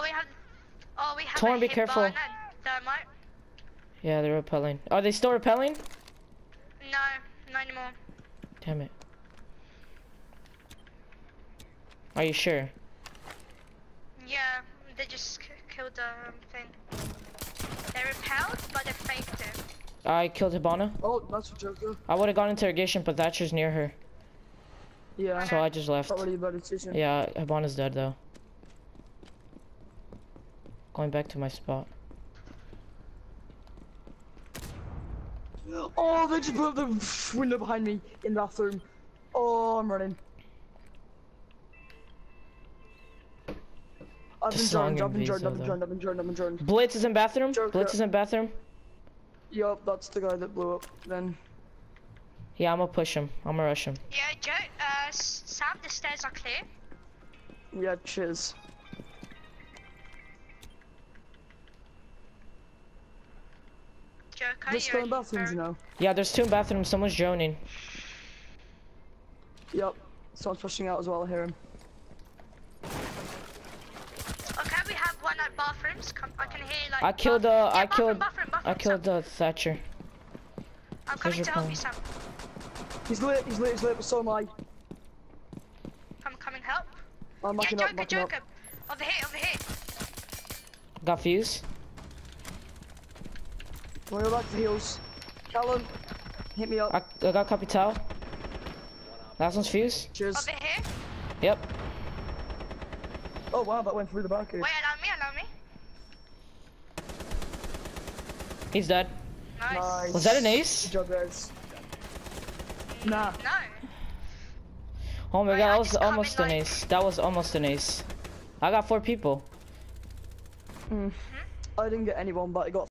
Oh, we have. Oh, we have. Torn, a be careful. and Thermite. Yeah, they're repelling. Are they still repelling? No, not anymore. Damn it. Are you sure? Yeah, they just k- killed the um, thing. They repelled, but they faked it. I killed Hibana. Oh, that's a Joker. I would have gone interrogation, but Thatcher's near her. Yeah. So I just left. Not really a bad decision. Yeah, Hibana's dead though. Going back to my spot. Oh, they just put the window behind me in the bathroom. Oh, I'm running. I've This been is long joined, I've been in joined, I've been joined, I've been joined, I've been joined. Blitz is in bathroom. Joker. Blitz is in bathroom. Yup, that's the guy that blew up. Then, Yeah, I'm gonna push him. I'm gonna rush him. Yeah, Joe. Uh, Sam, the stairs are clear. yeah, cheers. Joker, This you're in bathrooms, very- you know. Yeah, there's two in bathroom. Someone's droning. Yep. someone's pushing out as well, I hear him. Okay, we have one at bathrooms. Come, I can hear like. I killed, the. uh, yeah, I bathroom, killed- Bathroom, bathroom, I killed Sam. uh, Thatcher. I'm coming your to help you, Sam. He's lit, he's lit, he's lit, but so am I. I'm coming help. I'm Yeah, backing up, Joker, up. Joker. Over here, over here. Got Fuze. We're back to heals. Callum, hit me up. I, I got Capitão. Last one's Fuze. Cheers. Over here. Yep. Oh wow, that went through the back. Wait, allow me, allow me. He's dead. Nice. Nice. Was that an Good ace? job, guys. Nah. No. Oh my Wait, god, I that was just in almost an like- ace. That was almost an ace. I got four people. Hmm. I didn't get anyone, but I got